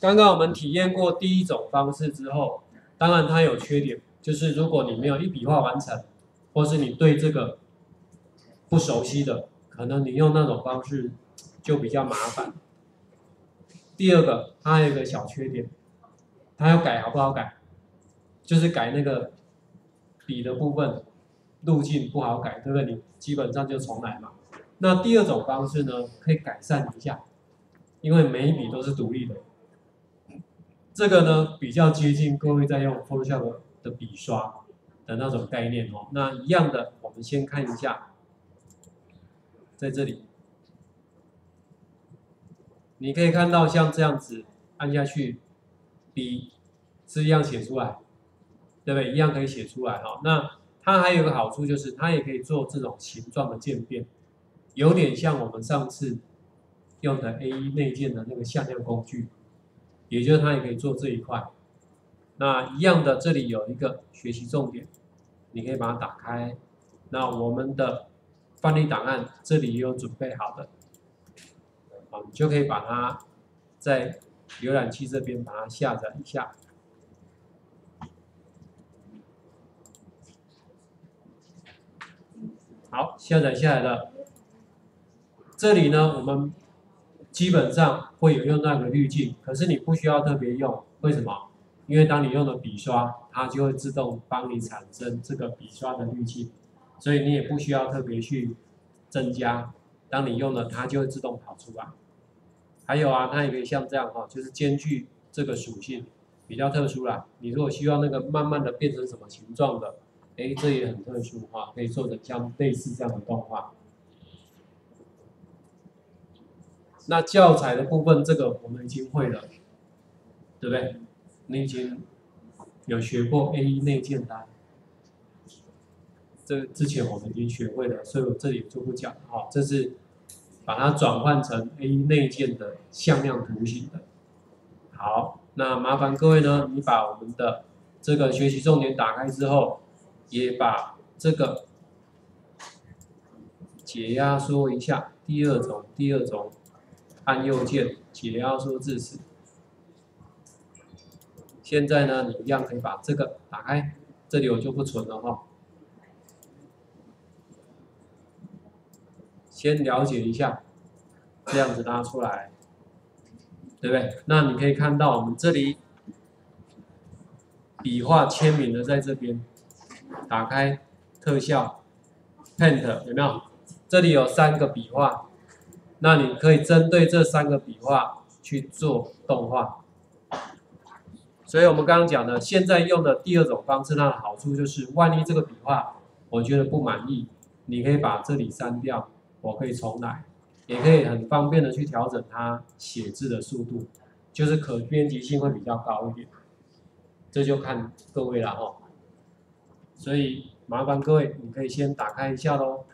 刚刚我们体验过第一种方式之后，当然它有缺点，就是如果你没有一笔画完成，或是你对这个不熟悉的，可能你用那种方式就比较麻烦。第二个，它还有一个小缺点，它要改好不好改？就是改那个笔的部分路径不好改，对不对？你基本上就重来嘛。那第二种方式呢，可以改善一下，因为每一笔都是独立的。这个呢比较接近各位在用 Photoshop 的笔刷的那种概念哦。那一样的，我们先看一下，在这里，你可以看到像这样子按下去，笔是一样写出来，对不对？一样可以写出来哈。那它还有个好处就是它也可以做这种形状的渐变，有点像我们上次用的 A1 内建的那个向量工具。也就是它也可以做这一块，那一样的，这里有一个学习重点，你可以把它打开。那我们的范例档案这里也有准备好的，好，你就可以把它在浏览器这边把它下载一下。好，下载下来了。这里呢，我们。基本上会有用那个滤镜，可是你不需要特别用，为什么？因为当你用了笔刷，它就会自动帮你产生这个笔刷的滤镜，所以你也不需要特别去增加。当你用了，它就会自动跑出来。还有啊，它也可以像这样哈，就是间距这个属性，比较特殊啦。你如果需要那个慢慢的变成什么形状的，哎，这也很特殊哈，可以做成像类似这样的动画。那教材的部分，这个我们已经会了，对不对？你已经有学过 A 一内建的，这之前我们已经学会了，所以我这里就不讲了哈。这是把它转换成 A 一内建的向量图形的。好，那麻烦各位呢，你把我们的这个学习重点打开之后，也把这个解压缩一下。第二种，第二种。按右键解压缩至此。现在呢，你一样可以把这个打开，这里我就不存了哈。先了解一下，这样子拉出来，对不对？那你可以看到我们这里笔画签名的在这边，打开特效，Paint 有没有？这里有三个笔画。那你可以针对这三个笔画去做动画，所以我们刚刚讲的，现在用的第二种方式，它的好处就是，万一这个笔画我觉得不满意，你可以把这里删掉，我可以重来，也可以很方便的去调整它写字的速度，就是可编辑性会比较高一点，这就看各位了哈。所以麻烦各位，你可以先打开一下喽。